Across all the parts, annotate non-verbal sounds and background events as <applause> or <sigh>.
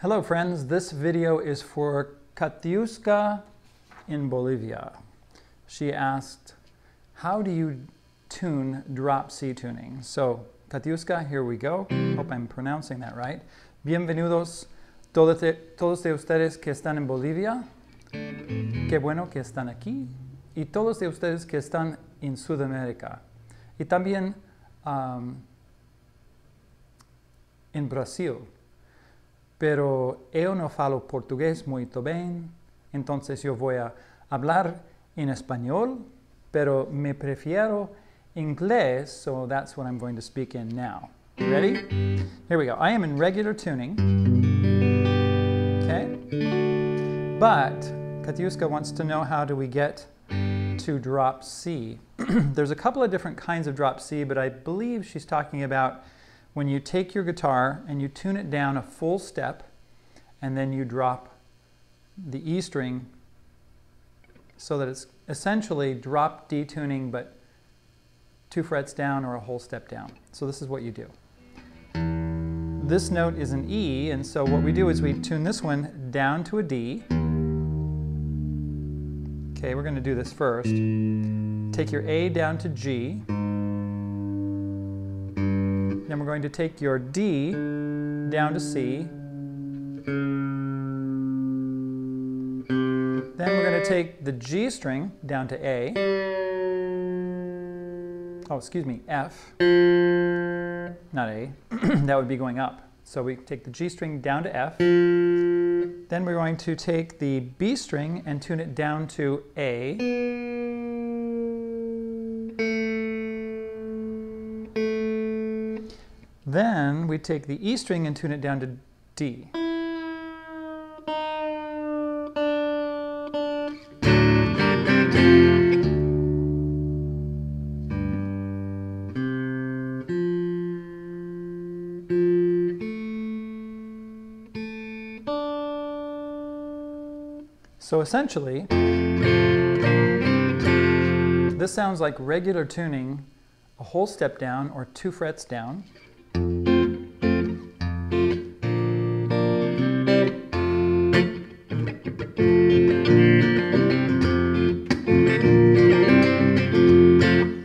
Hello friends, this video is for Katiuska in Bolivia. She asked, how do you tune drop C tuning? So Katiuska, here we go. Hope I'm pronouncing that right. Bienvenidos todos de, ustedes que están en Bolivia. Qué bueno que están aquí. Y todos de ustedes que están en Sudamérica. Y también um, en Brasil. Pero yo no falo portugués muy bien, entonces yo voy a hablar en español, pero me prefiero inglés, so that's what I'm going to speak in now. Ready? Here we go. I am in regular tuning. Okay? But Katiuska wants to know how do we get to drop C. <clears throat> There's a couple of different kinds of drop C, but I believe she's talking about when you take your guitar and you tune it down a full step and then you drop the E string so that it's essentially drop D tuning but two frets down or a whole step down. So this is what you do. This note is an E and so what we do is we tune this one down to a D. Okay, we're going to do this first. Take your A down to G. Then we're going to take your D down to C. Then we're going to take the G string down to A. Oh, excuse me, F. Not A. <clears throat> that would be going up. So we take the G string down to F. Then we're going to take the B string and tune it down to A. Then we take the E string and tune it down to D. So essentially, this sounds like regular tuning, a whole step down or two frets down.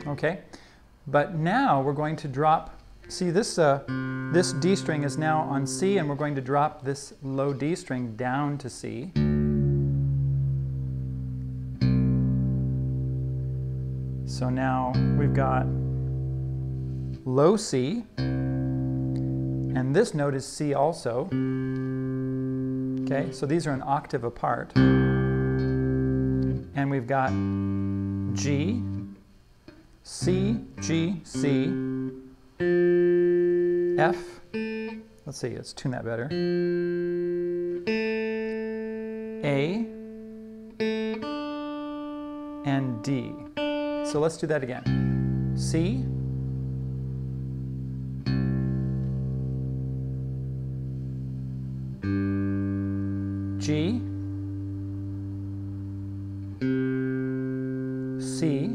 Okay, but now we're going to drop, see this, uh, this D string is now on C and we're going to drop this low D string down to C. So now we've got low C, and this note is C also. Okay, so these are an octave apart. And we've got G, C, G, C, F. Let's see, let's tune that better. A, and D. So let's do that again. C, G, C,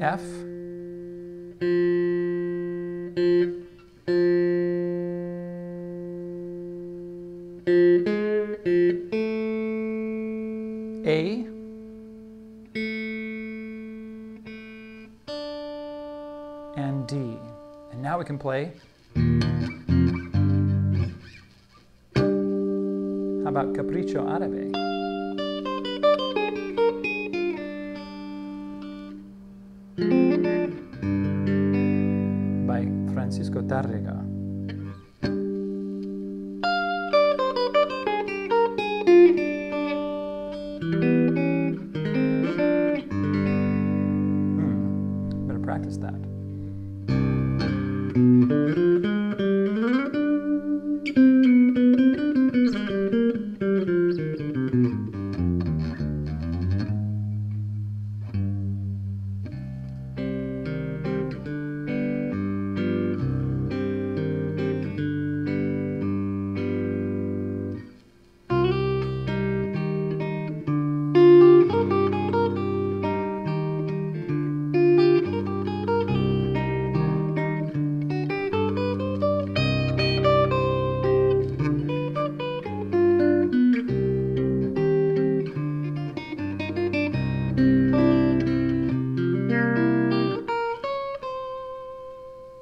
F, And now we can play. How about Capricho Árabe? By Francisco Tárrega.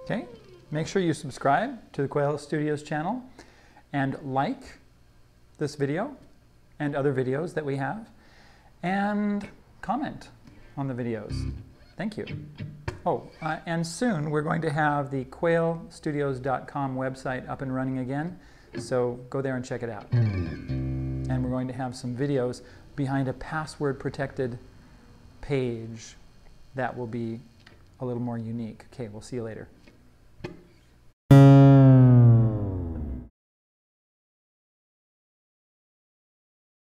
Okay, make sure you subscribe to the Quail Studios channel and like this video and other videos that we have and comment on the videos. Thank you. Oh, uh, and soon we're going to have the quailstudios.com website up and running again, so go there and check it out. And we're going to have some videos behind a password protected page that will be a little more unique. Okay, we'll see you later.